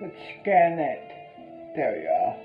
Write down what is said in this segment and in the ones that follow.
Let's scan it. There you are.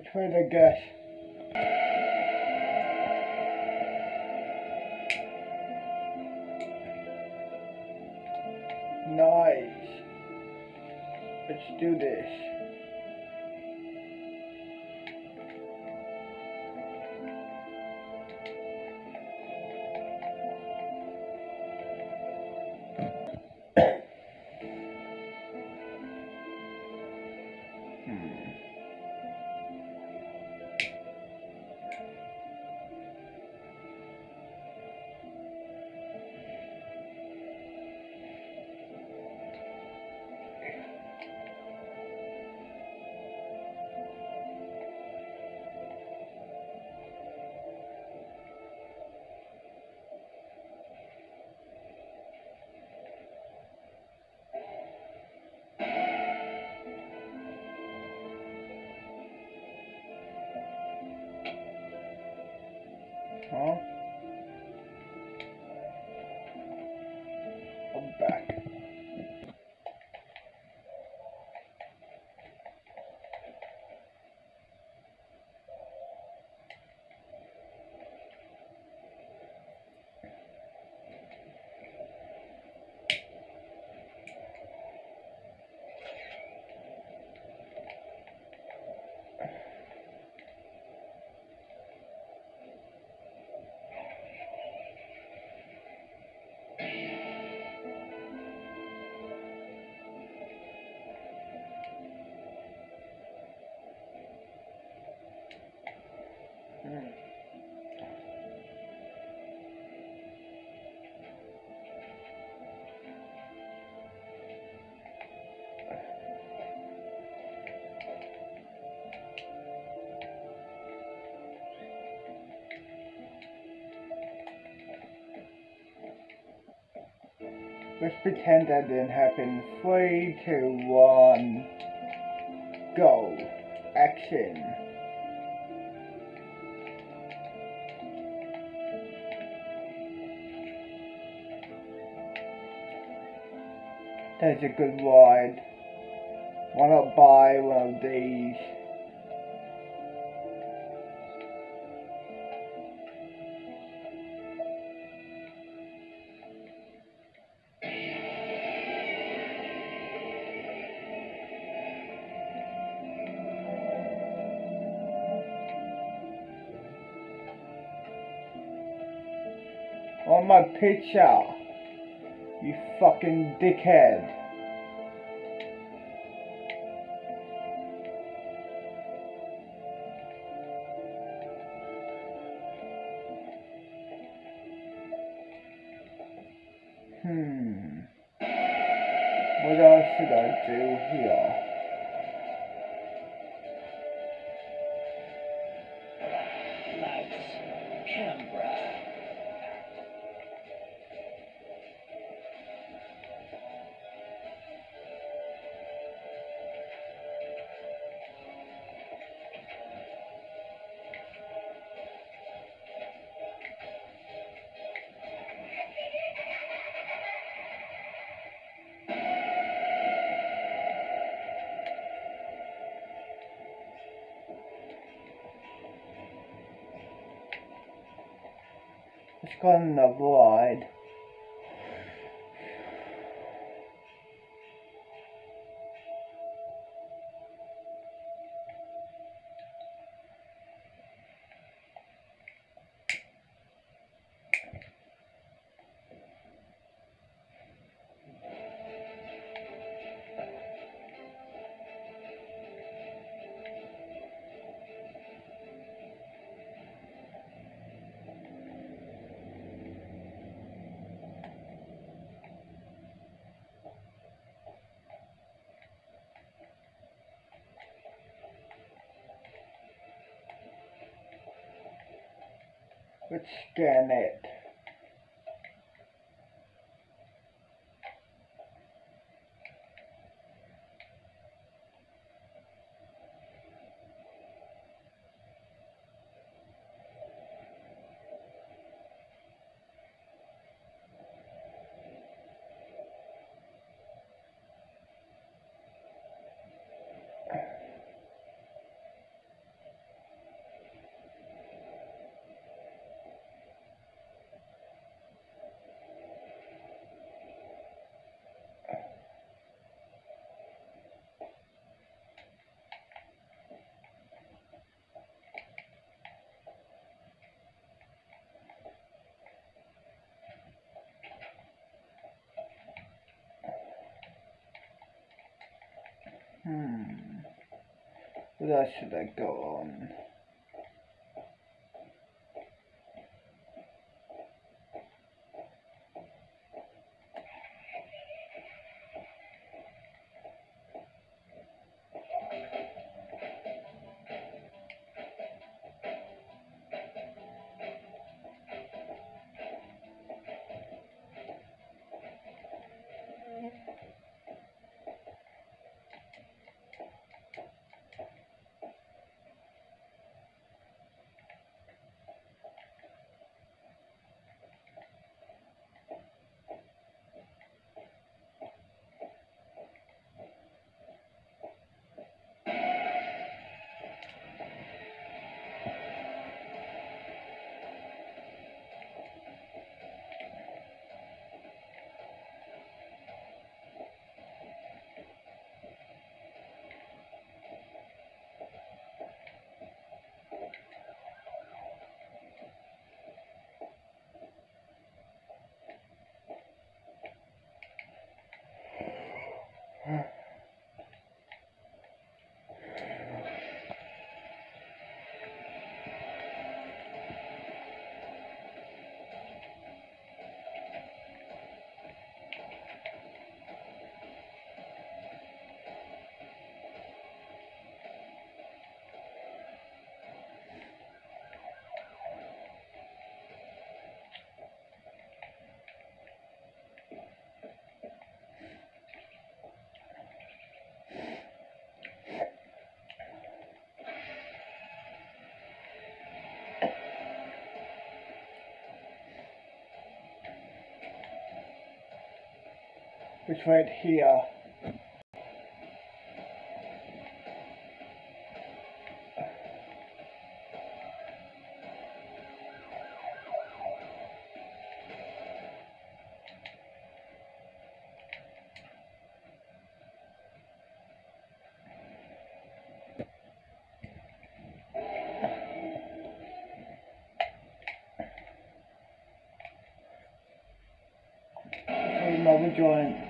Which way to guess? Nice. Let's do this. 好 Let's pretend that didn't happen. Three, two, one, go. Action. That's a good ride. Why not buy one of these? Picture, you fucking dickhead. It's another ride. Let's Hmm. What else should I go on? It's right here. Another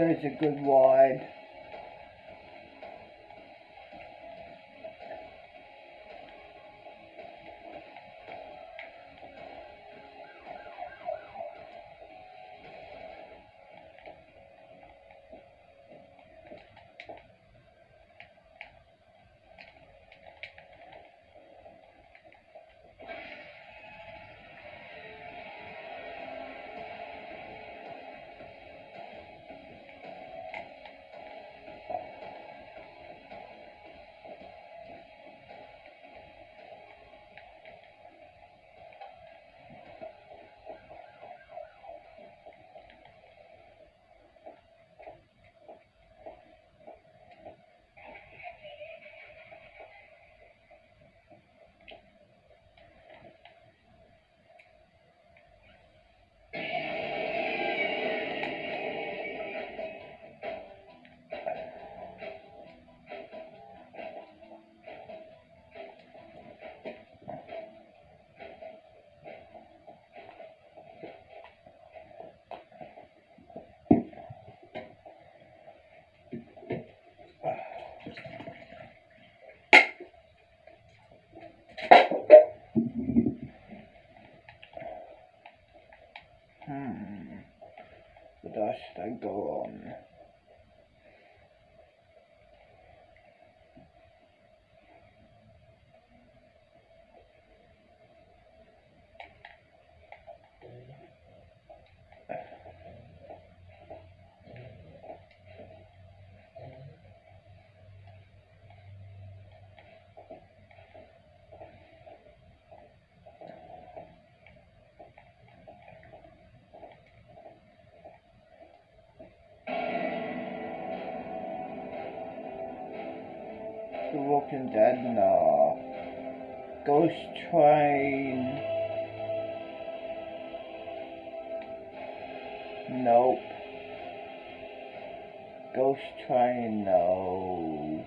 There's a good wide. Walking Dead? No. Uh, Ghost Train? Nope. Ghost Train? No.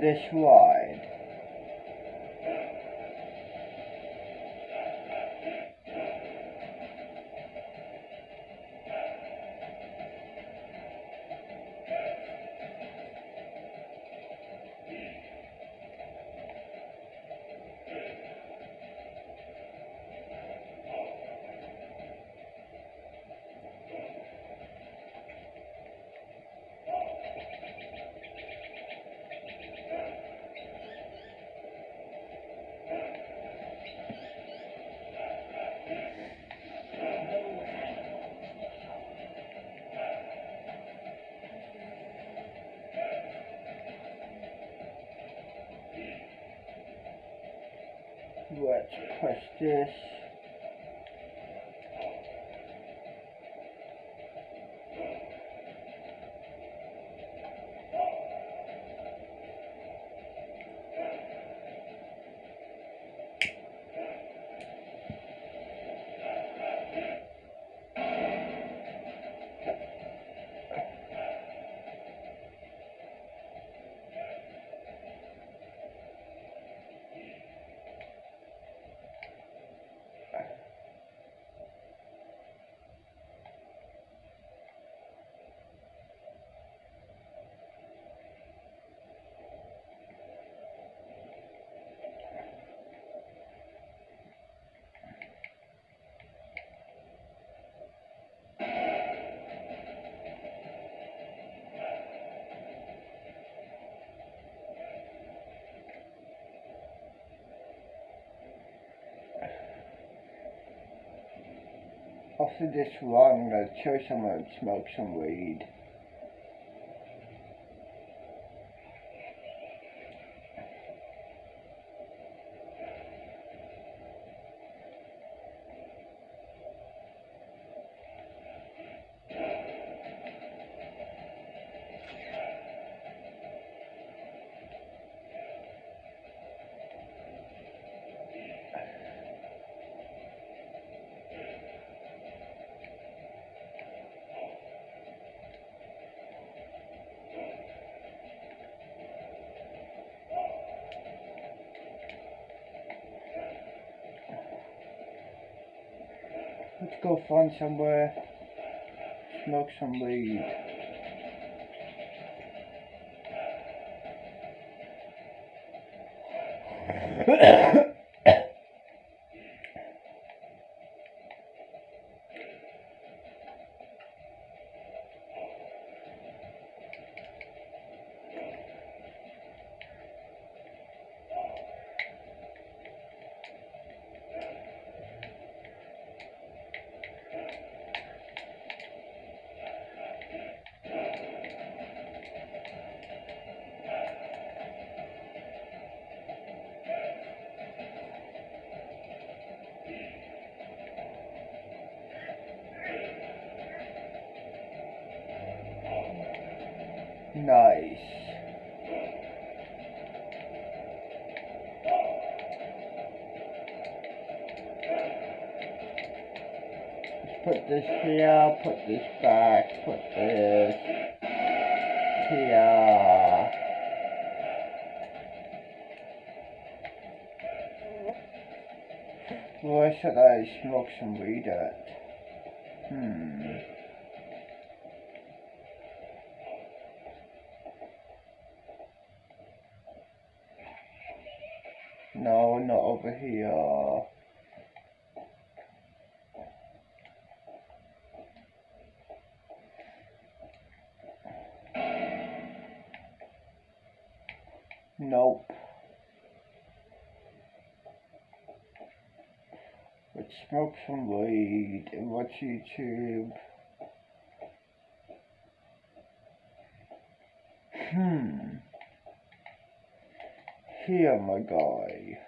Let's Let's push this. After this run, I'm gonna chill somewhere and smoke some weed. go find somewhere, smoke some weed. Nice. Let's put this here, put this back, put this here. Why should I smoke some weed at? Hmm. smoke some weed and watch YouTube. Hmm. Here, my guy.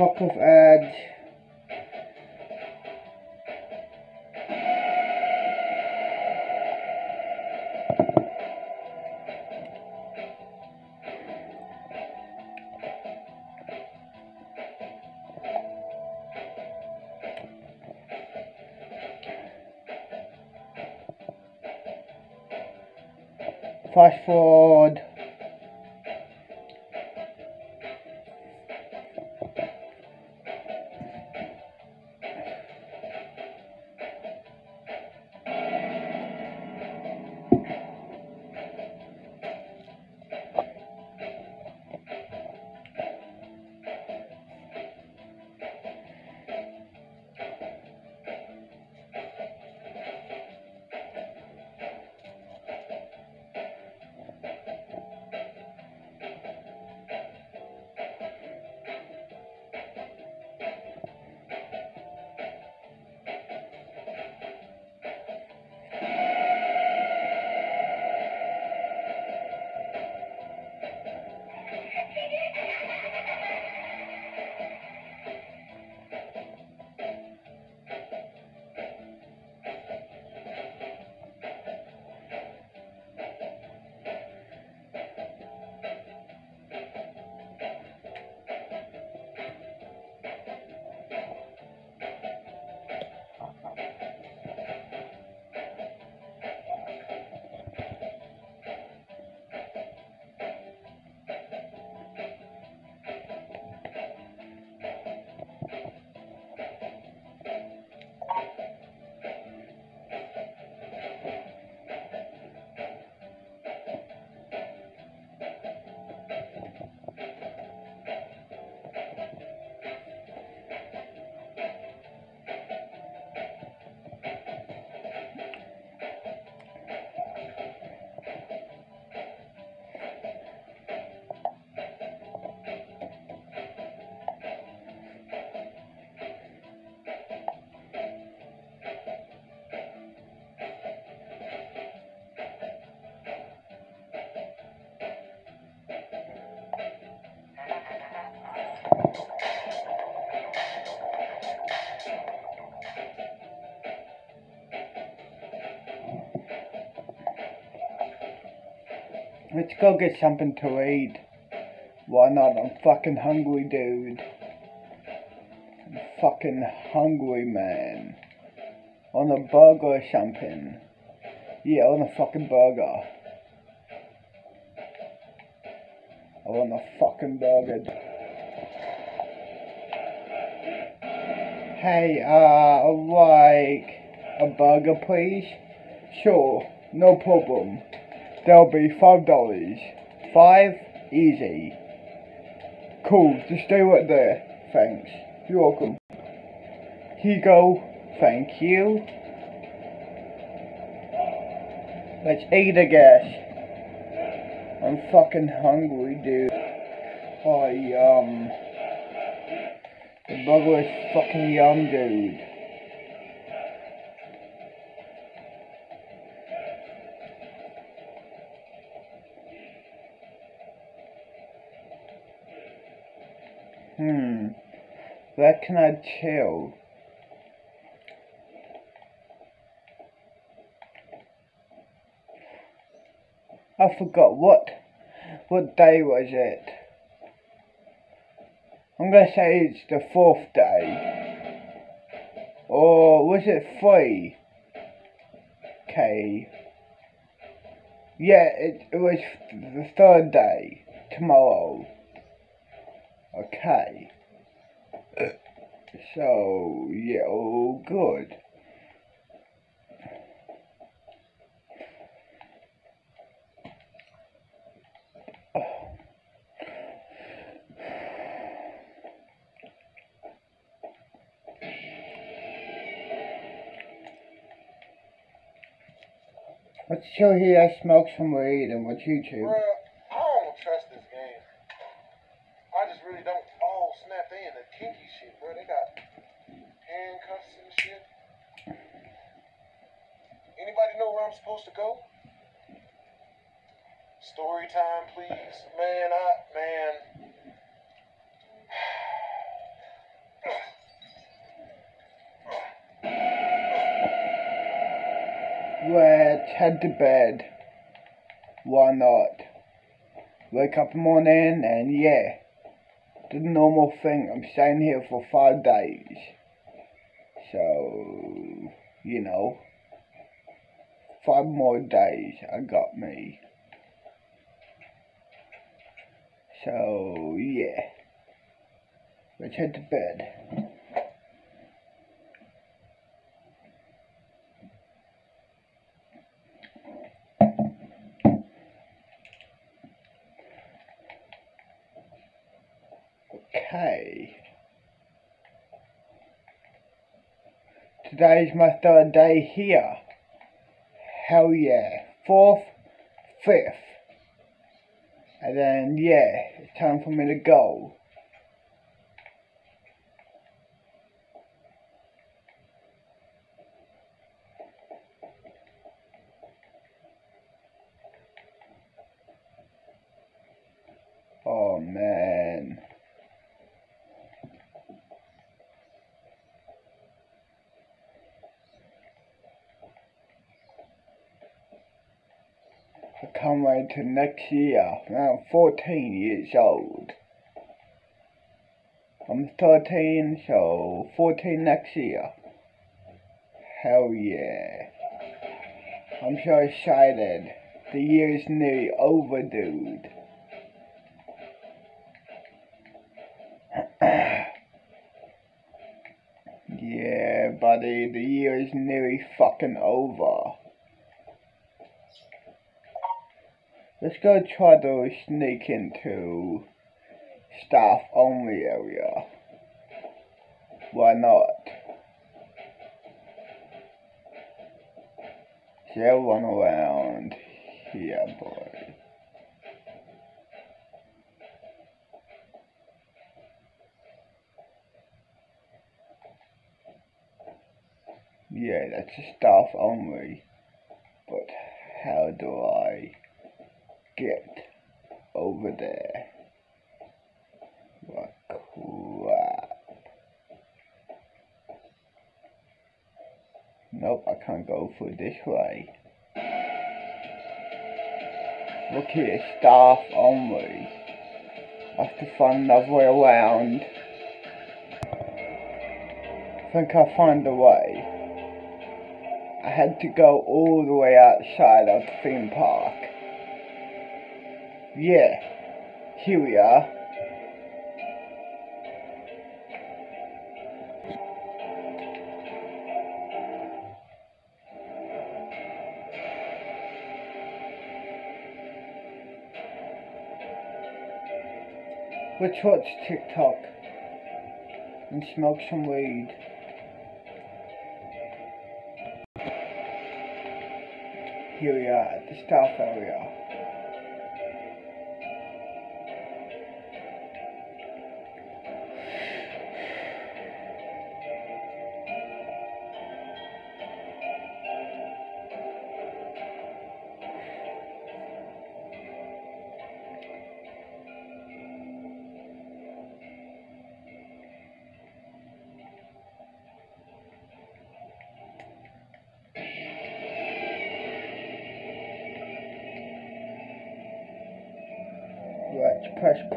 Fuck off ads. Fast forward. Let's go get something to eat. Why not? I'm fucking hungry, dude. I'm fucking hungry, man. On a burger or something. Yeah, on a fucking burger. I want a fucking burger. Hey, uh, like a burger, please? Sure, no problem. There'll be five dollars. Five? Easy. Cool, just do it there. Thanks. You're welcome. Here you go. Thank you. Let's eat, I guess. I'm fucking hungry, dude. I, um... The burger is fucking yum, dude. Hmm. Where can I chill? I forgot what what day was it? I'm gonna say it's the fourth day. Or was it three? Okay. Yeah, it, it was the third day. Tomorrow. Okay. So, yeah, oh, good. Let's here, I smoke some weed and watch YouTube. I'm supposed to go? Story time, please. Man, I man. Let's head to bed. Why not? Wake up in the morning and yeah. The normal thing, I'm staying here for five days. So, you know five more days I got me. So, yeah. Let's head to bed. Okay. Today's my third day here. Hell yeah. Fourth, fifth. And then, yeah, it's time for me to go. Oh man. I till next year. I'm 14 years old. I'm 13, so 14 next year. Hell yeah. I'm so excited. The year is nearly over, dude. yeah, buddy, the year is nearly fucking over. Let's go try to sneak into staff only area. Why not? They'll run around here, boy. Yeah, that's a staff only. But how do I get over there? What crap. Nope, I can't go through this way. Look here, staff only. I have to find another way around. I think I'll find a way. I had to go all the way outside of the theme park. Yeah, here we are. Let's watch TikTok and smoke some weed. Here we are at the staff area.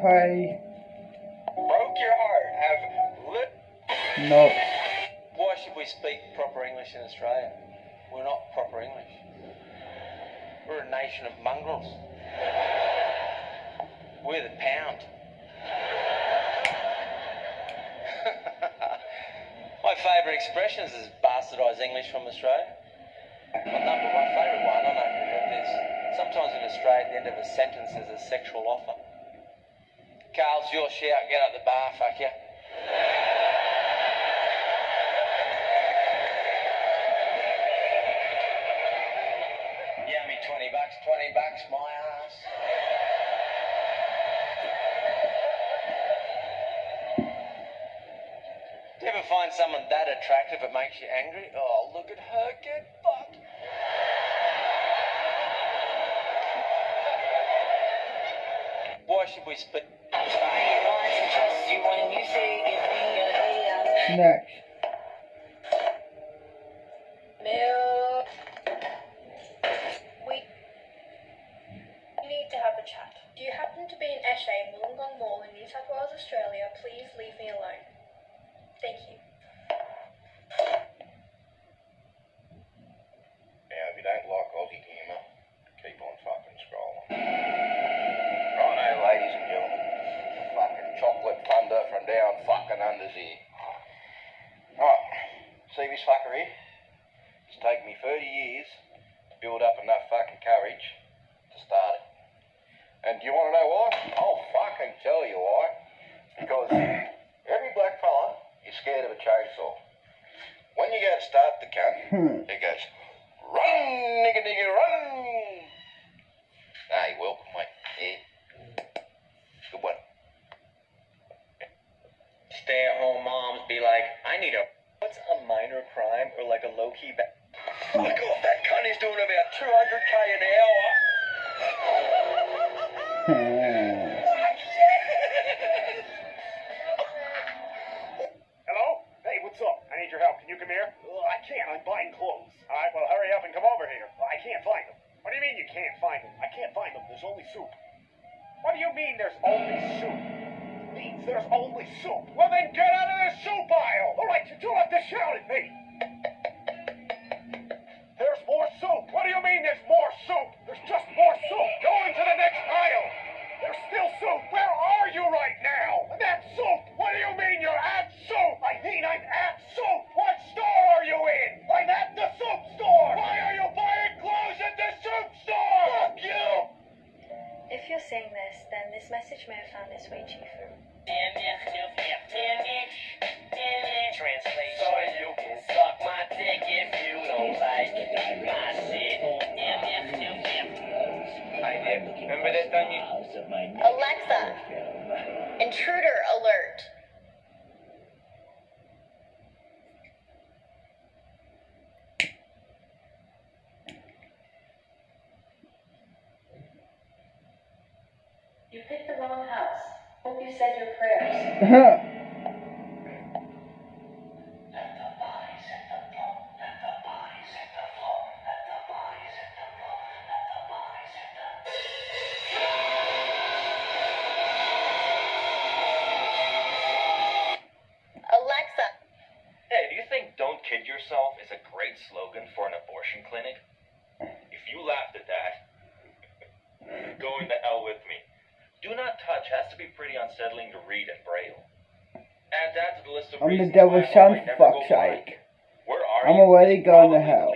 嗨 find someone that attractive it makes you angry? Oh, look at her get fucked. Why should we split? Next. key back. Oh my god, that cunt is doing about 200k an hour You picked the wrong house. Hope you said your prayers. that was some fuck. I'm already going to hell.